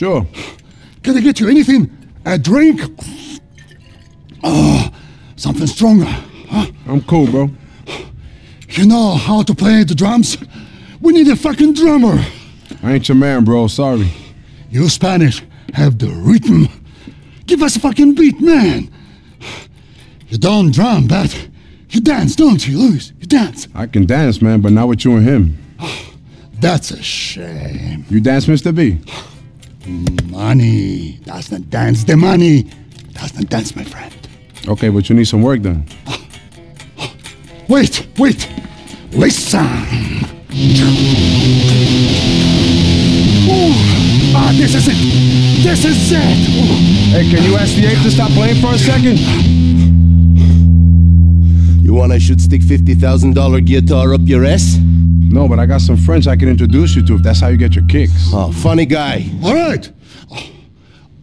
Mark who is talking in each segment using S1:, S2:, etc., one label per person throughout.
S1: Sure.
S2: Can I get you anything? A drink? Oh, something stronger. Huh?
S1: I'm cool, bro.
S2: You know how to play the drums? We need a fucking drummer.
S1: I ain't your man, bro. Sorry.
S2: You Spanish have the rhythm. Give us a fucking beat, man. You don't drum, but you dance, don't you, Luis? You dance.
S1: I can dance, man, but not with you and him.
S2: That's a shame.
S1: You dance, Mr. B?
S2: Money doesn't dance. The money doesn't dance, my friend.
S1: Okay, but you need some work done.
S2: Wait, wait. Listen. Ooh, ah, this is it. This is it. Ooh.
S1: Hey, can you ask the ape to stop playing for a second?
S3: You want I should stick $50,000 guitar up your ass?
S1: No, but I got some friends I can introduce you to if that's how you get your kicks.
S3: Oh, funny guy.
S2: All right.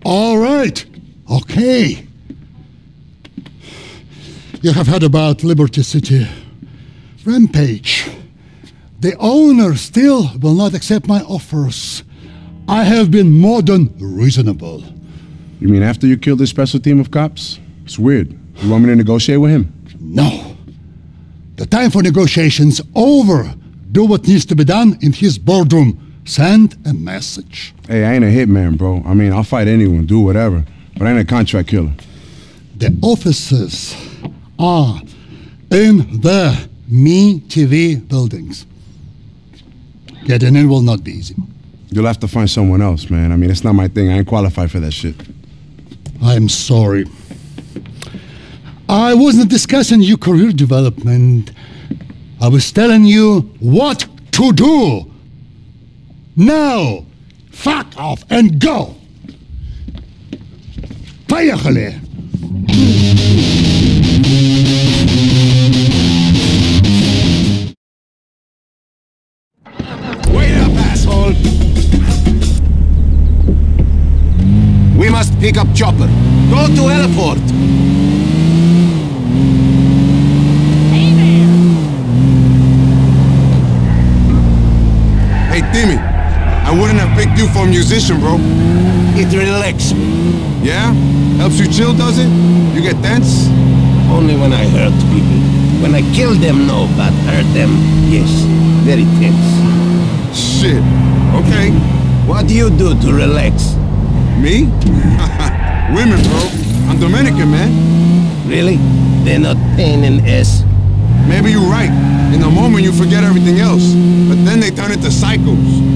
S2: All right. Okay. You have heard about Liberty City. Rampage. The owner still will not accept my offers. I have been more than reasonable.
S1: You mean after you killed this special team of cops? It's weird. You want me to negotiate with him?
S2: No. The time for negotiations over. Do what needs to be done in his boardroom. Send a message.
S1: Hey, I ain't a hitman, bro. I mean, I'll fight anyone, do whatever. But I ain't a contract killer.
S2: The offices are in the Me TV buildings. Getting in will not be easy.
S1: You'll have to find someone else, man. I mean, it's not my thing. I ain't qualified for that shit.
S2: I'm sorry. I wasn't discussing your career development. I was telling you what to do. Now, fuck off and go. Поехали.
S3: Wait up, asshole! We must pick up Chopper. Go to heliport.
S1: You for a musician, bro.
S3: It relaxes me.
S1: Yeah? Helps you chill, does it? You get tense?
S3: Only when I hurt people. When I kill them, no, but hurt them, yes. Very tense.
S1: Shit. Okay.
S3: What do you do to relax?
S1: Me? Women, bro. I'm Dominican, man.
S3: Really? They're not pain in ass.
S1: Maybe you're right. In the moment, you forget everything else. But then they turn into cycles.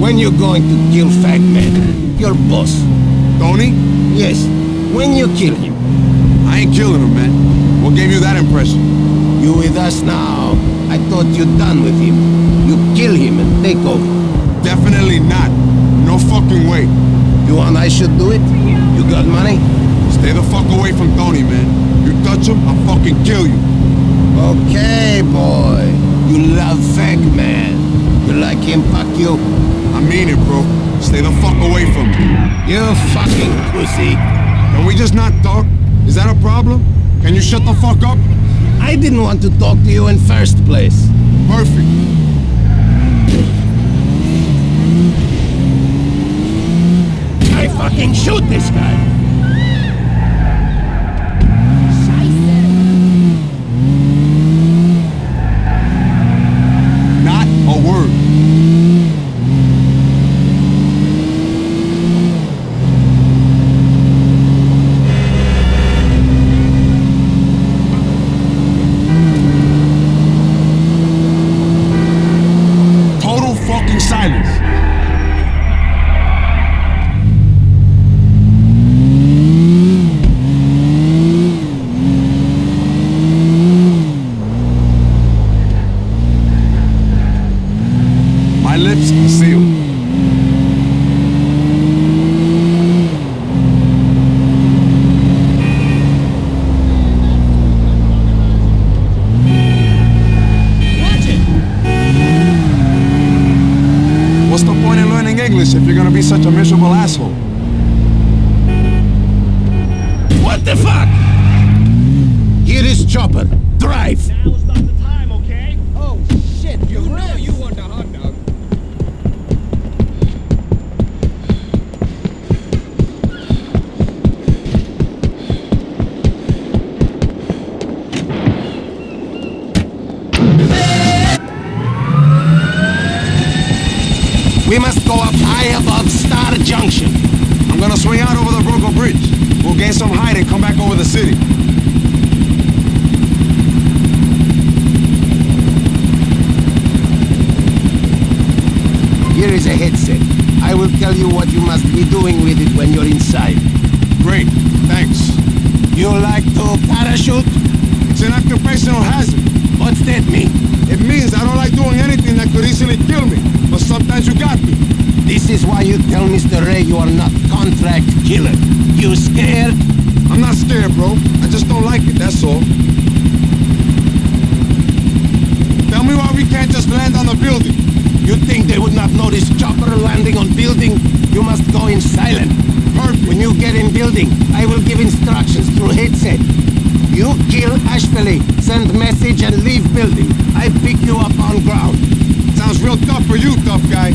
S3: When you're going to kill Fat Man, your boss.
S1: Tony?
S3: Yes, when you kill him.
S1: I ain't killing him, man. What gave you that impression?
S3: You with us now. I thought you done with him. You kill him and take over.
S1: Definitely not. No fucking way.
S3: You want I should do it? You got money?
S1: Stay the fuck away from Tony, man. You touch him, I'll fucking kill you.
S3: Okay, boy. You love Fag Man. Like him fuck you?
S1: I mean it, bro. Stay the fuck away from me.
S3: You fucking pussy.
S1: Can we just not talk? Is that a problem? Can you shut the fuck up?
S3: I didn't want to talk to you in first place.
S1: Perfect.
S3: I fucking shoot this guy.
S1: Not a word. Total fucking silence. My lips are sealed. What's the learning English if you're gonna be such a miserable asshole?
S3: What the fuck? Here is Chopper. Drive. We must go up high above Star Junction.
S1: I'm gonna swing out over the Broker Bridge. We'll gain some height and come back over the city.
S3: Here is a headset. I will tell you what you must be doing with it when you're inside.
S1: Great, thanks.
S3: You like to parachute?
S1: It's an occupational hazard.
S3: What's that mean?
S1: It means I don't like doing anything that could easily kill me, sometimes you got to.
S3: This is why you tell Mr. Ray you are not contract killer. You scared?
S1: I'm not scared, bro. I just don't like it, that's all. Tell me why we can't just land on the building.
S3: You think they would not notice chopper landing on building? You must go in silent.
S1: Perfect.
S3: When you get in building, I will give instructions through headset. You kill Ashvili, send message and leave building. I pick you up on ground.
S1: Sounds real tough for you, tough guy.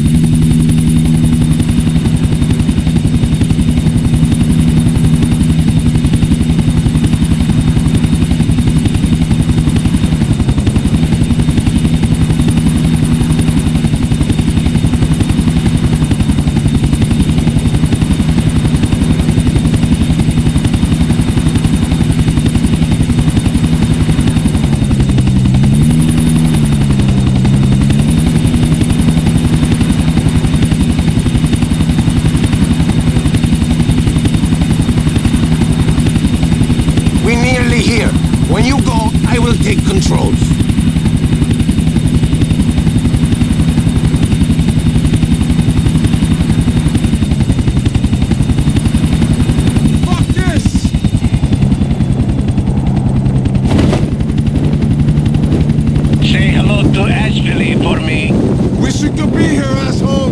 S3: We nearly here. When you go, I will take controls.
S1: Fuck this!
S4: Say hello to Ashvili for me.
S1: Wish you could be here, asshole!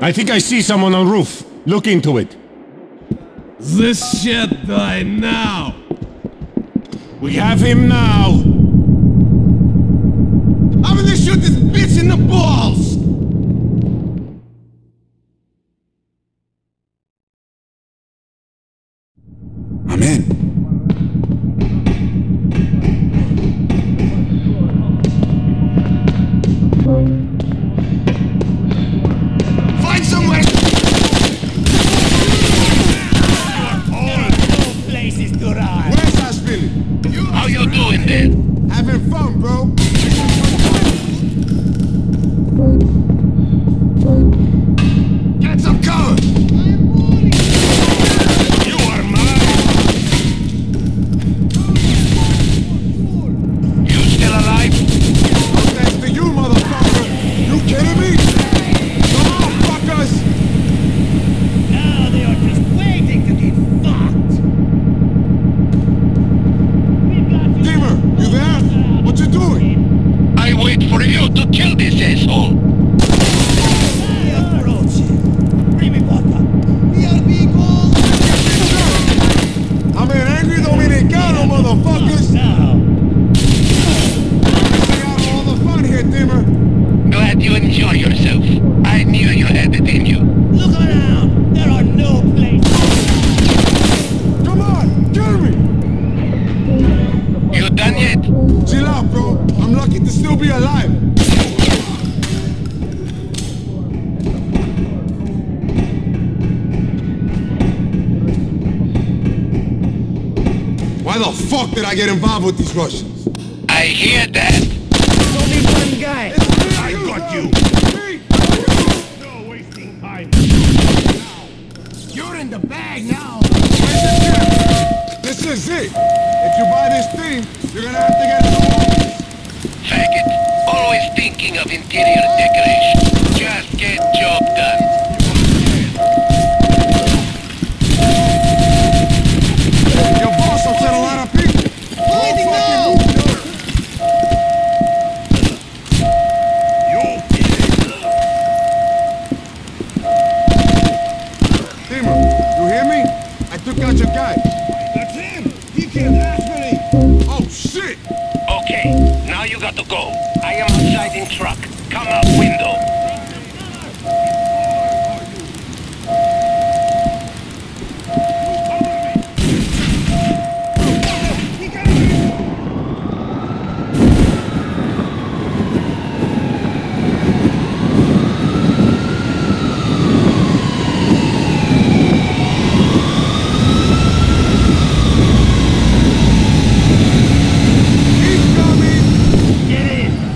S5: I think I see someone on roof. Look into it.
S6: This shit die now!
S5: We have him now.
S4: No places to run.
S1: Where's Ashvili?
S4: How you doing then?
S1: Having fun, bro.
S3: Get some cover!
S4: You are mine. You still alive?
S1: Thanks to you, motherfucker. You kidding me? Come on, fuckers.
S7: Now they are just waiting to get fucked. We've got you.
S1: Gamer, you there? What you doing?
S4: I wait for you to kill this asshole.
S7: approach. Bring me water. We are being called.
S1: I'm an angry Dominicano, Why the fuck did I get involved with these Russians?
S4: I hear that.
S7: There's only one guy.
S1: I
S4: got you.
S7: No wasting time.
S3: You're in the bag now!
S1: This is it. If you buy this thing, you're gonna have to get it.
S4: faggot. Always thinking of interior
S1: I took out your guy.
S7: That's him! He killed me.
S1: Oh, shit!
S4: Okay, now you got to go. I am outside in truck. Come out window.
S1: Keep coming!
S4: Get in.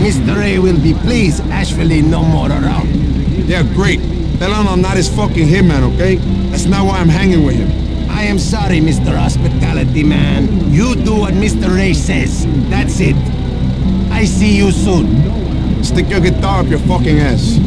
S3: Mr. A Ashvili, be pleased Ashbury no more around.
S1: Yeah, great. Tell him I'm not his fucking hitman, okay? That's not why I'm hanging with him.
S3: I am sorry, Mr. Hospitality Man. You do what Mr. Ray says. That's it. I see you soon.
S1: Stick your guitar up your fucking ass.